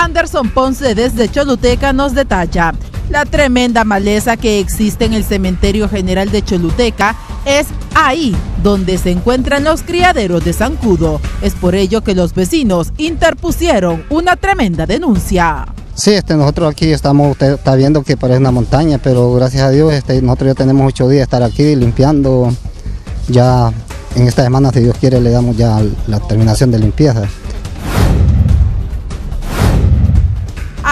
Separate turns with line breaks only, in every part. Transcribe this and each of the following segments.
Anderson Ponce desde Choluteca nos detalla. La tremenda maleza que existe en el cementerio general de Choluteca es ahí donde se encuentran los criaderos de Zancudo. Es por ello que los vecinos interpusieron una tremenda denuncia.
Sí, este, nosotros aquí estamos, usted está viendo que parece una montaña, pero gracias a Dios este, nosotros ya tenemos ocho días de estar aquí limpiando. Ya en esta semana, si Dios quiere, le damos ya la terminación de limpieza.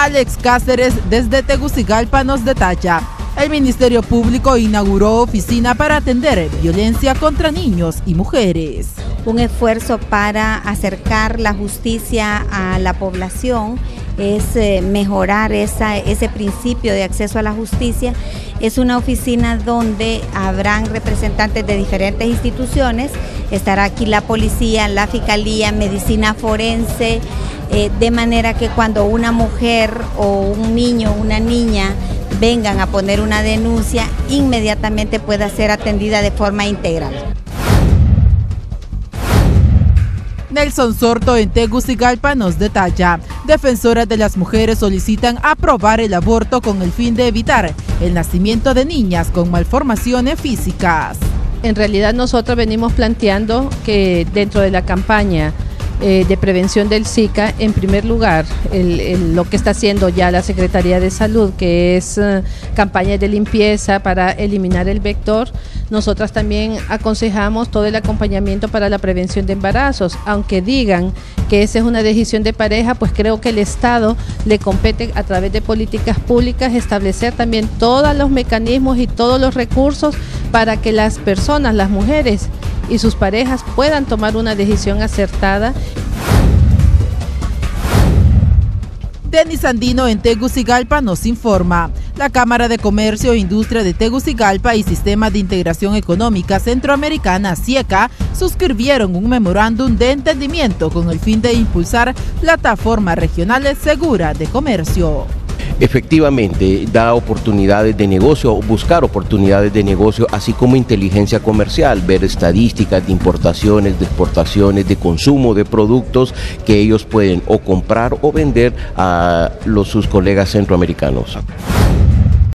Alex Cáceres desde Tegucigalpa nos detalla. El Ministerio Público inauguró oficina para atender violencia contra niños y mujeres.
Un esfuerzo para acercar la justicia a la población es eh, mejorar ese principio de acceso a la justicia. Es una oficina donde habrán representantes de diferentes instituciones. Estará aquí la policía, la fiscalía, medicina forense, eh, de manera que cuando una mujer o un niño una niña vengan a poner una denuncia, inmediatamente pueda ser atendida de forma integral.
Nelson Sorto en Tegucigalpa nos detalla. Defensoras de las mujeres solicitan aprobar el aborto con el fin de evitar el nacimiento de niñas con malformaciones físicas.
En realidad nosotros venimos planteando que dentro de la campaña eh, de prevención del Zika, en primer lugar, lo que está haciendo ya la Secretaría de Salud, que es eh, campañas de limpieza para eliminar el vector, nosotras también aconsejamos todo el acompañamiento para la prevención de embarazos, aunque digan que esa es una decisión de pareja, pues creo que el Estado le compete a través de políticas públicas establecer también todos los mecanismos y todos los recursos para que las personas, las mujeres, y sus parejas puedan tomar una decisión acertada.
Denis Andino en Tegucigalpa nos informa. La Cámara de Comercio e Industria de Tegucigalpa y Sistema de Integración Económica Centroamericana, CIECA, suscribieron un memorándum de entendimiento con el fin de impulsar plataformas regionales seguras de comercio
efectivamente da oportunidades de negocio, buscar oportunidades de negocio, así como inteligencia comercial, ver estadísticas de importaciones, de exportaciones, de consumo de productos que ellos pueden o comprar o vender a los, sus colegas centroamericanos.